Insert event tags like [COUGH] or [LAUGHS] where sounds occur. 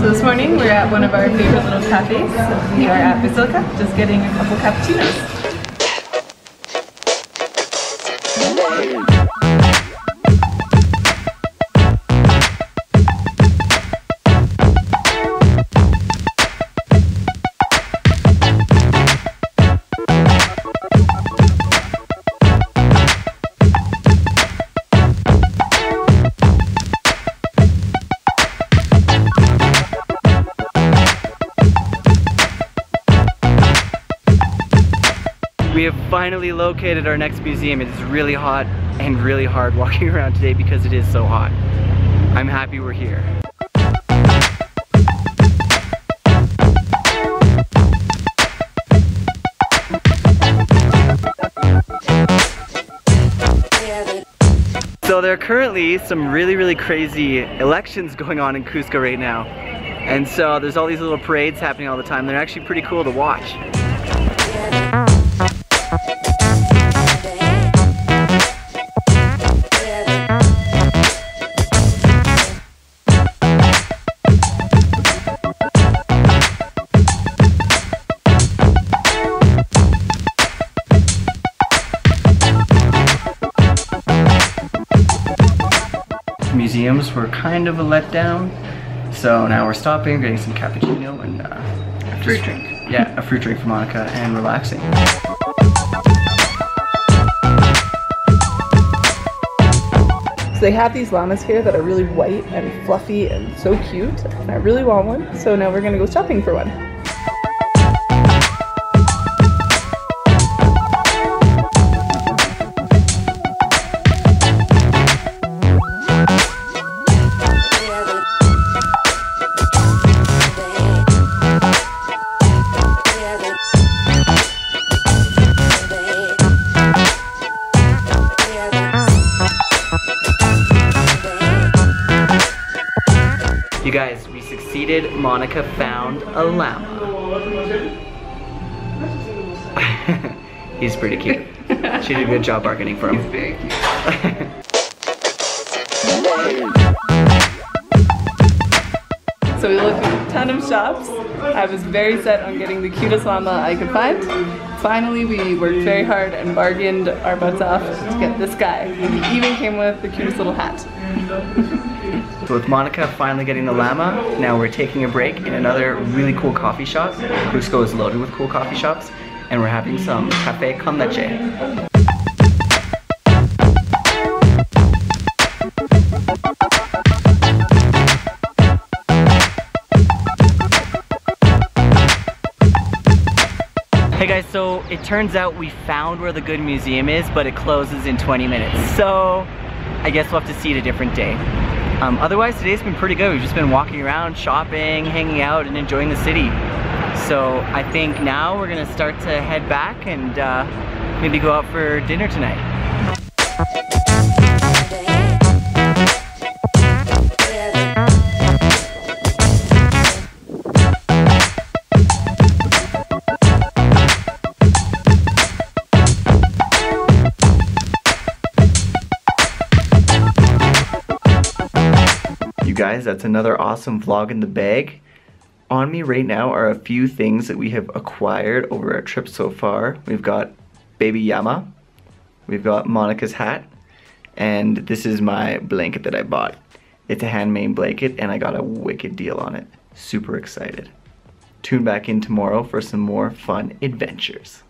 So this morning we're at one of our favorite little cafes. We are at Basilica, just getting a couple cappuccinos. We have finally located our next museum. It is really hot and really hard walking [LAUGHS] around today because it is so hot. I'm happy we're here. So there are currently some really, really crazy elections going on in Cusco right now. And so there's all these little parades happening all the time. They're actually pretty cool to watch. Museums were kind of a letdown. So now we're stopping, getting some cappuccino and uh, Fruit drink. Yeah, a fruit drink for Monikah and relaxing. So they have these llamas here that are really white and fluffy and so cute. And I really want one. So now we're gonna go shopping for one. You guys, we succeeded. Monikah found a llama. [LAUGHS] He's pretty cute. She did a good job bargaining for him. [LAUGHS] So we looked at a ton of shops. I was very set on getting the cutest llama I could find. Finally, we worked very hard and bargained our butts off to get this guy. He even came with the cutest little hat. [LAUGHS] So with Monikah finally getting the llama, now we're taking a break in another really cool coffee shop. Cusco is loaded with cool coffee shops, and we're having some cafe con leche. Hey guys, so it turns out we found where the good museum is, but it closes in 20 minutes. So I guess we'll have to see it a different day. Um, otherwise, today's been pretty good. We've just been walking around, shopping, hanging out, and enjoying the city. So I think now we're gonna start to head back and uh, maybe go out for dinner tonight. You guys, that's another awesome vlog in the bag. On me right now are a few things that we have acquired over our trip so far. We've got Baby Yama, we've got Monikah's hat, and this is my blanket that I bought. It's a handmade blanket and I got a wicked deal on it. Super excited. Tune back in tomorrow for some more fun adventures.